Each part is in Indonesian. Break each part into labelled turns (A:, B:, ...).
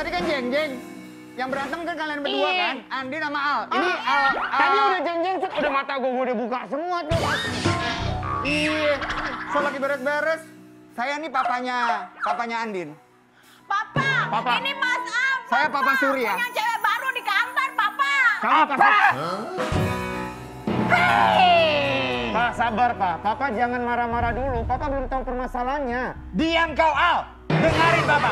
A: Tadi kan jeng-jeng. Yang berantem kan kalian berdua
B: Iya.
A: kan? Andin sama Al. Ini Al, Al.
B: Tadi udah jeng-jeng, set, udah mata gue udah buka semua tuh.
A: Iya. So lagi beres-beres. Saya nih papanya, papanya Andin.
C: Papa,
B: Papa.
C: ini Mas Al.
A: Saya Papa Surya.
C: Punya cewek baru di kantor, Papa.
B: Kamu apa? Pak, sabar Pak. Papa jangan marah-marah dulu. Papa belum tahu permasalahannya.
A: Diam kau Al. Dengarin Papa.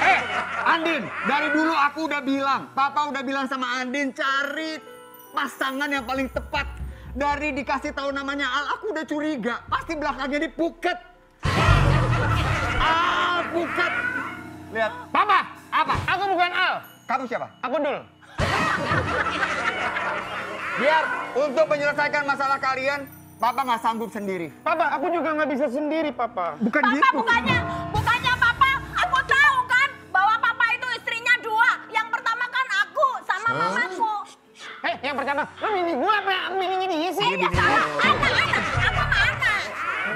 A: Eh, Andin, dari dulu aku udah bilang, Papa udah bilang sama Andin cari pasangan yang paling tepat. Dari dikasih tahu namanya Al, aku udah curiga. Pasti belakangnya di Phuket. Al Phuket. Lihat,
B: Papa,
A: apa?
B: aku bukan Al.
A: Kamu siapa?
B: Aku Dul.
A: Biar untuk menyelesaikan masalah kalian, Papa nggak sanggup sendiri.
B: Papa, aku juga nggak bisa sendiri, Papa.
A: Bukan
C: Papa
A: gitu.
C: bukannya, Pertama,
B: lo mini gua apa mininya dia sih?
A: Iya,
C: Ya salah, sama anak.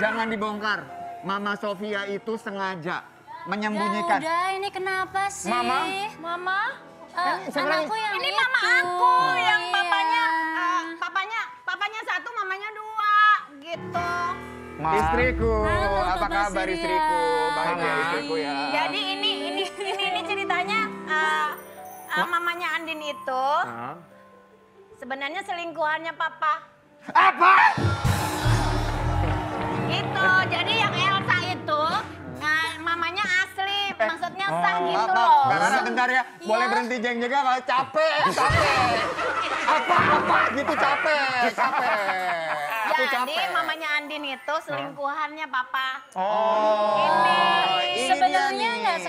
A: Jangan dibongkar. Mama Sofia itu sengaja
D: Ya
A: menyembunyikan.
D: udah, ini kenapa sih?
B: Mama?
C: Mama,
D: Eh,
B: sebenarnya-
D: anakku yang
C: ini
D: itu.
C: mama aku yang papanya,
D: Iya.
C: eh, papanya, papanya satu, mamanya dua, gitu.
B: Ma.
A: Istriku,
D: Halo,
A: apa kabar
D: Surya.
A: istriku? Baik ya istriku ya.
C: Jadi ini, ini, ini, ini ceritanya eh, eh, mamanya Andin itu
B: Hah?
C: Sebenarnya selingkuhannya Papa.
A: Apa?
C: Gitu. Jadi yang Elsa itu eh, mamanya asli, maksudnya sah
B: oh,
C: gitu
A: Apa?
C: loh.
A: Karena bentar ya, boleh berhenti jeng-jeng kalau capek, capek. Apa apa gitu capek, capek. Aku
C: Jadi
A: capek.
C: mamanya Andin itu selingkuhannya Papa.
B: Oh.
C: Ini.
A: ini
D: Sebenarnya nggak
A: nih.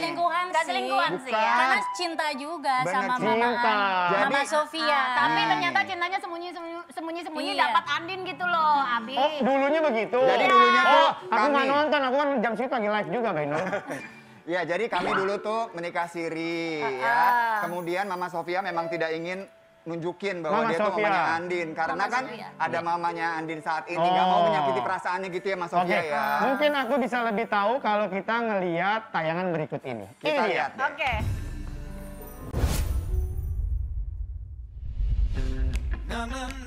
D: Selingkuhan sih.
C: ya.
D: Karena cinta juga
A: Bener,
D: sama
A: cinta.
D: mama, An-
A: Jadi-
D: mama Sofia.
C: Ah, tapi
A: Hmm.
C: ternyata cintanya sembunyi sembunyi sembunyi
D: Iya.
C: dapat Andin gitu loh, Abi.
B: Oh, dulunya begitu.
A: Jadi dulunya tuh
B: Oh, aku nggak nonton. Aku kan jam segitu lagi live juga, Bainul.
A: Ya, jadi kami dulu tuh menikah siri ya. Kemudian Mama Sofia memang tidak ingin nunjukin bahwa
B: Mama
A: dia tuh
B: Sofia.
A: mamanya Andin karena
D: Mama
A: kan
D: Sofia.
A: ada mamanya Andin saat ini nggak mau
B: Oh.
A: menyakiti perasaannya gitu ya Mas
B: Oke,
A: Sofia ya.
B: mungkin aku bisa lebih tahu kalau kita ngeliat tayangan berikut ini.
A: Kita
B: ini
A: lihat.
C: Oke.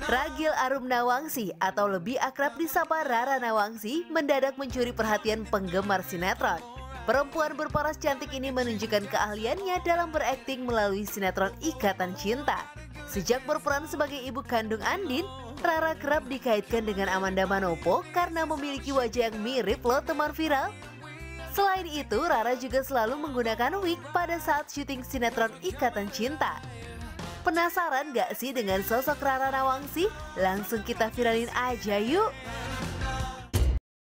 E: Ragil Arum Nawangsi atau lebih akrab disapa Rara Nawangsi mendadak mencuri perhatian penggemar sinetron. Perempuan berparas cantik ini menunjukkan keahliannya dalam berakting melalui sinetron Ikatan Cinta. Sejak berperan sebagai ibu kandung Andin, Rara kerap dikaitkan dengan Amanda Manopo karena memiliki wajah yang mirip loh teman viral. Selain itu, Rara juga selalu menggunakan wig pada saat syuting sinetron Ikatan Cinta. Penasaran gak sih dengan sosok Rara Nawangsi? Langsung kita viralin aja yuk!